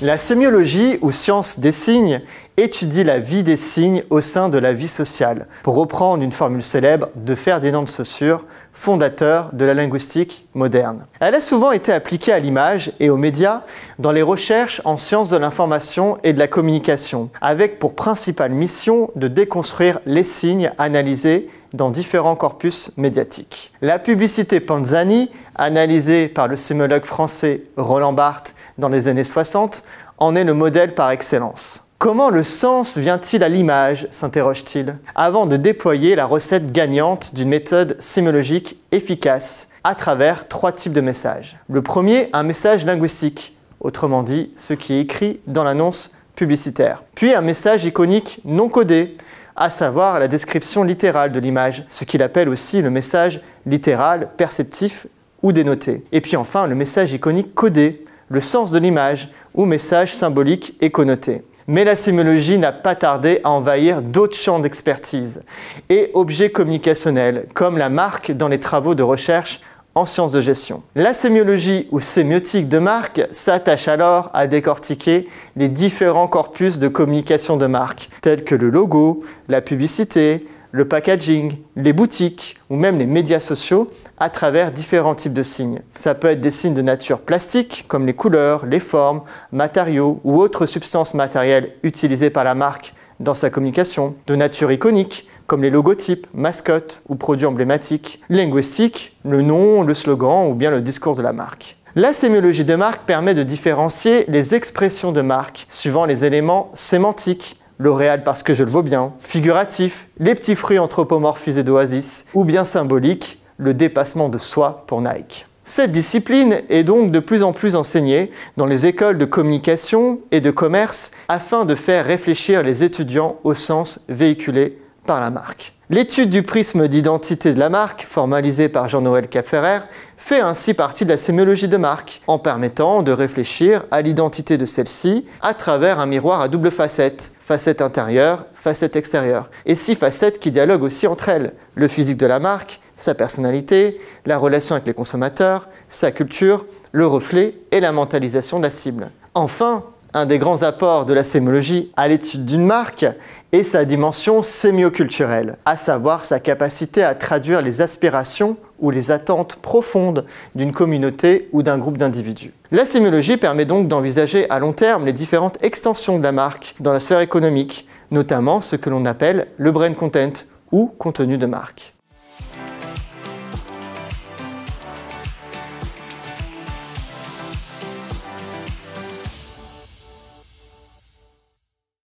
La sémiologie, ou science des signes, étudie la vie des signes au sein de la vie sociale, pour reprendre une formule célèbre de Ferdinand Saussure, fondateur de la linguistique moderne. Elle a souvent été appliquée à l'image et aux médias dans les recherches en sciences de l'information et de la communication, avec pour principale mission de déconstruire les signes analysés dans différents corpus médiatiques. La publicité Panzani, analysée par le sémiologue français Roland Barthes dans les années 60, en est le modèle par excellence. Comment le sens vient-il à l'image s'interroge-t-il, avant de déployer la recette gagnante d'une méthode sémiologique efficace à travers trois types de messages? Le premier, un message linguistique, autrement dit, ce qui est écrit dans l'annonce publicitaire. Puis un message iconique non codé, à savoir la description littérale de l'image, ce qu'il appelle aussi le message littéral, perceptif ou dénoté. Et puis enfin, le message iconique codé, le sens de l'image ou message symbolique et connoté. Mais la sémiologie n'a pas tardé à envahir d'autres champs d'expertise et objets communicationnels, comme la marque dans les travaux de recherche en sciences de gestion. La sémiologie ou sémiotique de marque s'attache alors à décortiquer les différents corpus de communication de marque, tels que le logo, la publicité, le packaging, les boutiques ou même les médias sociaux à travers différents types de signes. Ça peut être des signes de nature plastique comme les couleurs, les formes, matériaux ou autres substances matérielles utilisées par la marque dans sa communication, de nature iconique comme les logotypes, mascottes ou produits emblématiques, linguistique, le nom, le slogan ou bien le discours de la marque. La sémiologie de marque permet de différencier les expressions de marque suivant les éléments sémantiques, L'Oréal parce que je le vaux bien, figuratif, les petits fruits anthropomorphisés d'Oasis, ou bien symbolique, le dépassement de soi pour Nike. Cette discipline est donc de plus en plus enseignée dans les écoles de communication et de commerce afin de faire réfléchir les étudiants au sens véhiculé par la marque. L'étude du prisme d'identité de la marque, formalisée par Jean-Noël Capferrer, fait ainsi partie de la sémiologie de marque, en permettant de réfléchir à l'identité de celle-ci à travers un miroir à double facette, facette intérieure, facette extérieure, et six facettes qui dialoguent aussi entre elles, le physique de la marque, sa personnalité, la relation avec les consommateurs, sa culture, le reflet et la mentalisation de la cible. Enfin, un des grands apports de la sémiologie à l'étude d'une marque est sa dimension sémioculturelle, à savoir sa capacité à traduire les aspirations ou les attentes profondes d'une communauté ou d'un groupe d'individus. La sémiologie permet donc d'envisager à long terme les différentes extensions de la marque dans la sphère économique, notamment ce que l'on appelle le brand content ou contenu de marque.